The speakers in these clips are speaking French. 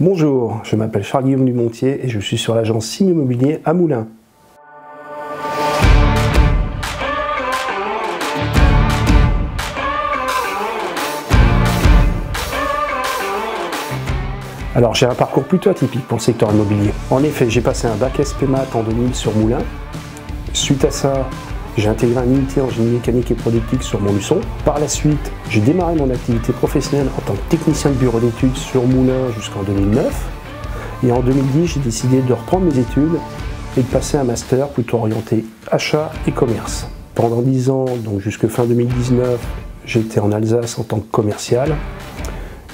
Bonjour, je m'appelle Charles-Guillaume Dumontier et je suis sur l'agence Sim Immobilier à Moulins. Alors j'ai un parcours plutôt atypique pour le secteur immobilier. En effet, j'ai passé un bac SPMAT en 2000 sur Moulins. Suite à ça, j'ai intégré un unité en génie mécanique et productique sur Montluçon. Par la suite, j'ai démarré mon activité professionnelle en tant que technicien de bureau d'études sur Moulins jusqu'en 2009. Et en 2010, j'ai décidé de reprendre mes études et de passer un master plutôt orienté achat et commerce. Pendant 10 ans, donc jusque fin 2019, j'étais en Alsace en tant que commercial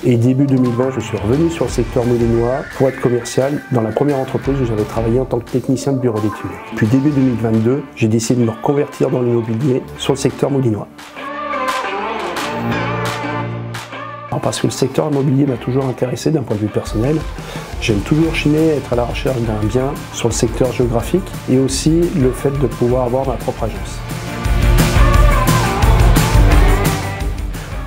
et début 2020, je suis revenu sur le secteur moulinois pour être commercial dans la première entreprise où j'avais travaillé en tant que technicien de bureau d'études. Puis début 2022, j'ai décidé de me reconvertir dans l'immobilier sur le secteur moulinois. parce que le secteur immobilier m'a toujours intéressé d'un point de vue personnel. J'aime toujours chiner, être à la recherche d'un bien sur le secteur géographique et aussi le fait de pouvoir avoir ma propre agence.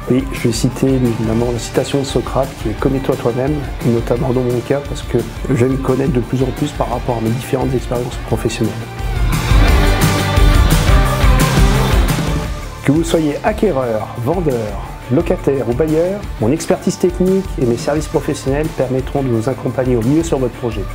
Oui, je vais citer évidemment la citation de Socrate qui est Connais-toi toi-même, notamment dans mon cas parce que je vais me connaître de plus en plus par rapport à mes différentes expériences professionnelles. Que vous soyez acquéreur, vendeur, locataire ou bailleur, mon expertise technique et mes services professionnels permettront de vous accompagner au mieux sur votre projet.